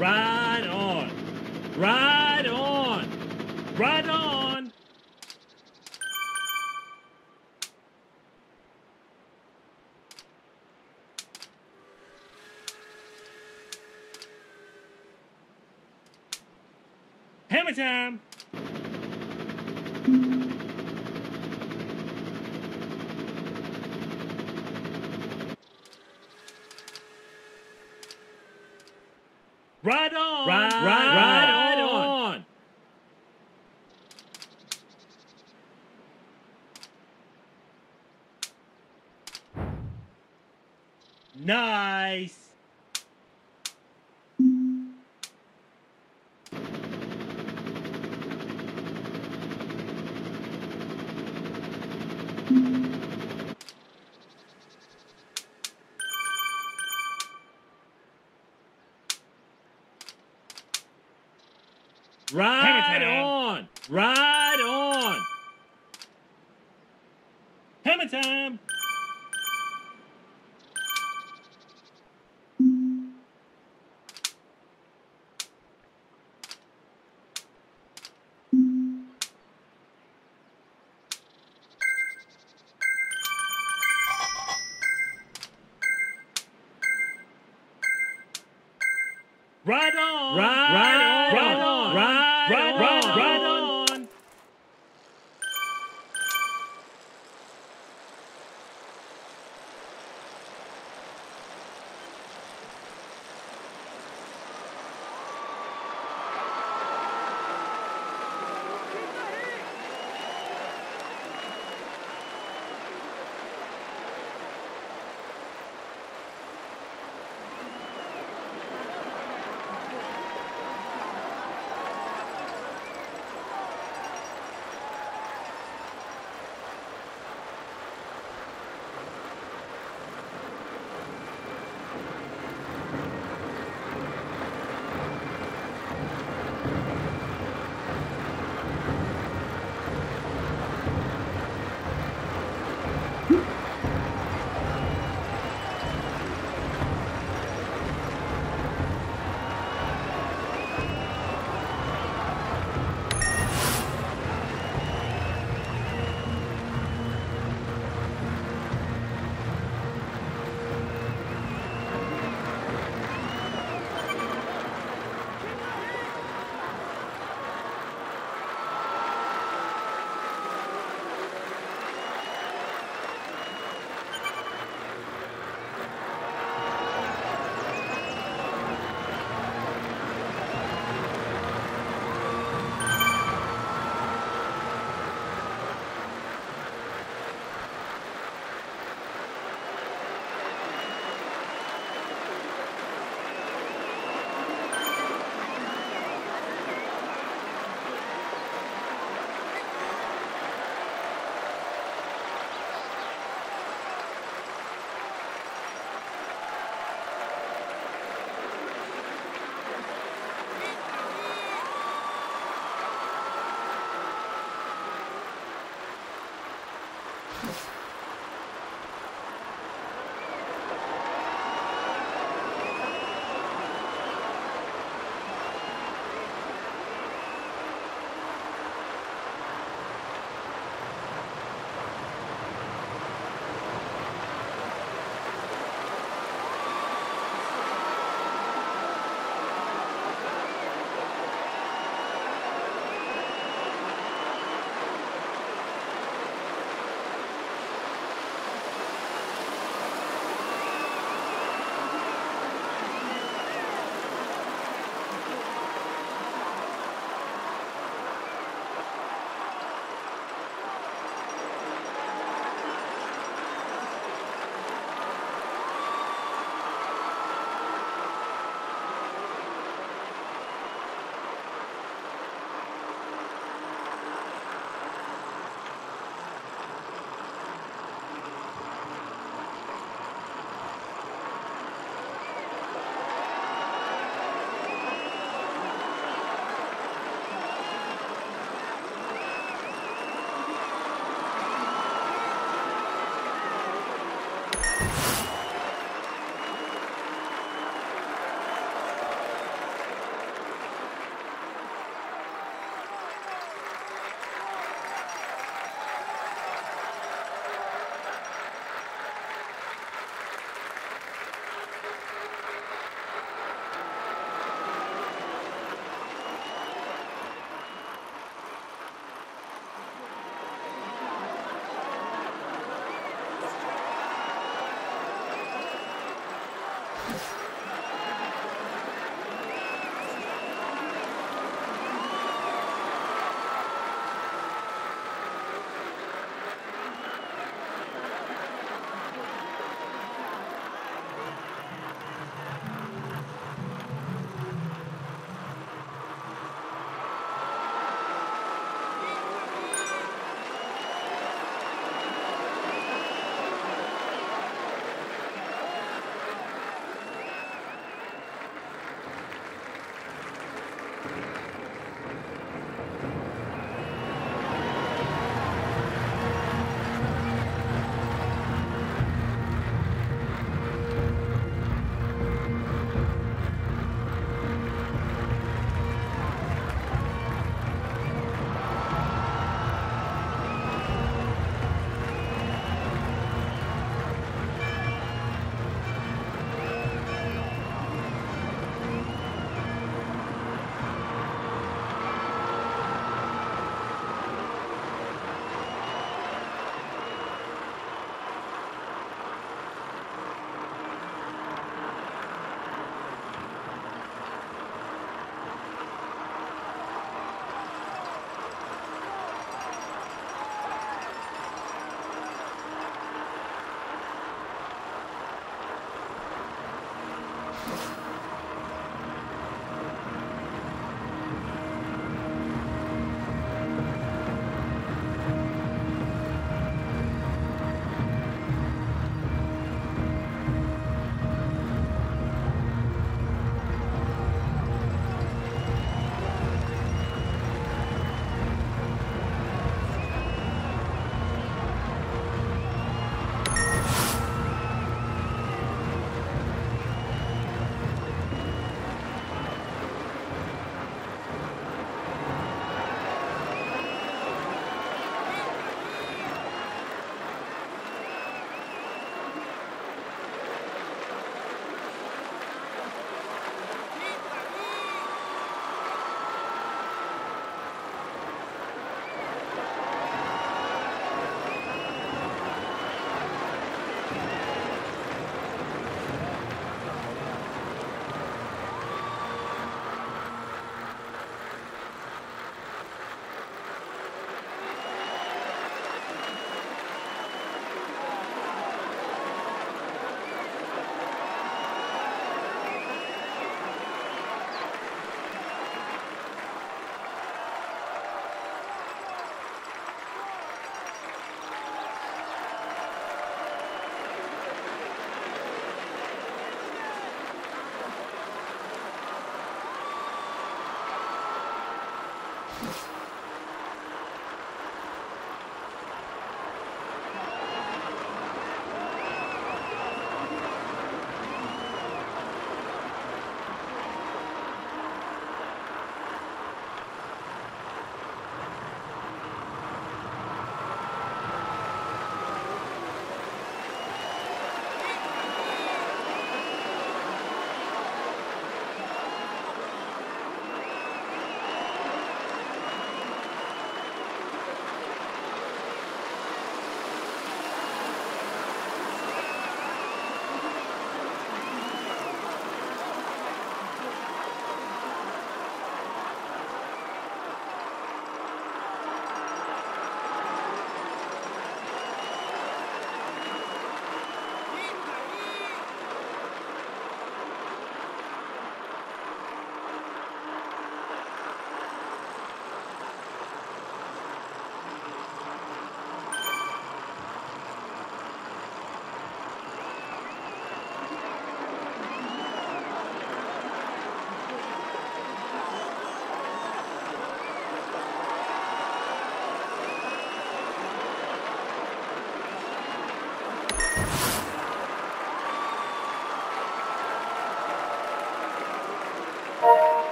Right on. Right on. Right on. Hammer time.